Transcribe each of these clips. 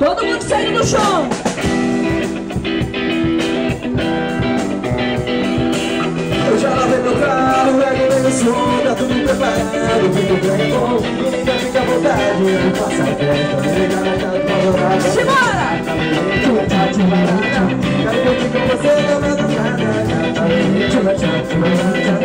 Todo mundo saindo do chão. Eu já lavei meu carro, regulei o som, tá tudo preparado, tudo bem bom. Menina, fica à vontade, passa a festa, me liga na casa do adorado. Simbora! Quero curtir com você na madrugada, Quero curtir com você na madrugada,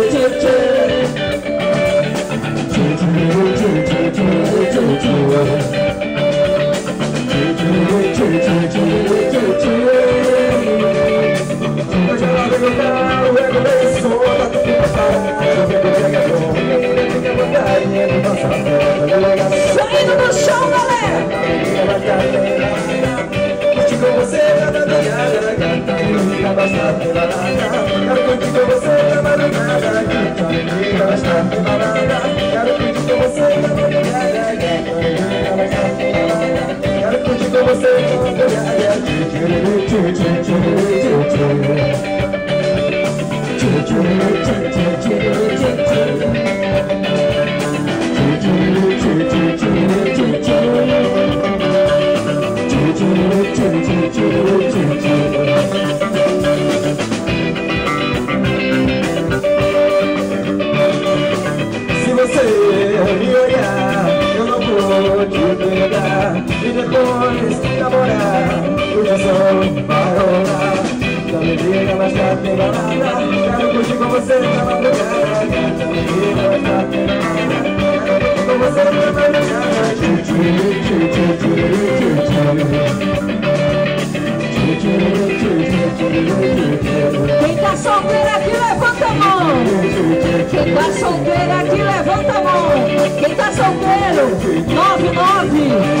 menina bastante balada. Quero curtir com você na madrugada, gata, menina bastante balada. Quero rolar Então me liga, mas Quero curtir com você madrugada com você madrugada. Quem tá solteiro aqui, levanta a mão. Quem tá solteiro aqui, levanta a mão. Quem tá solteiro, 99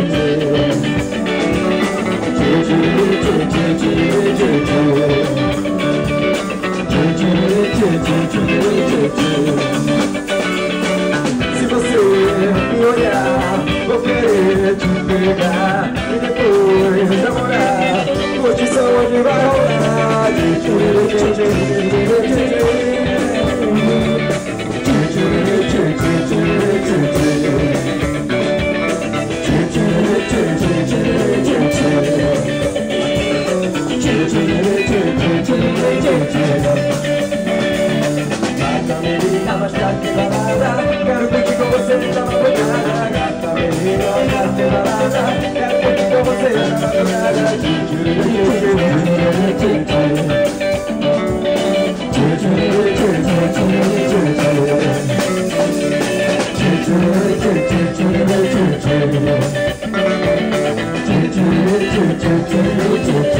cha cha cha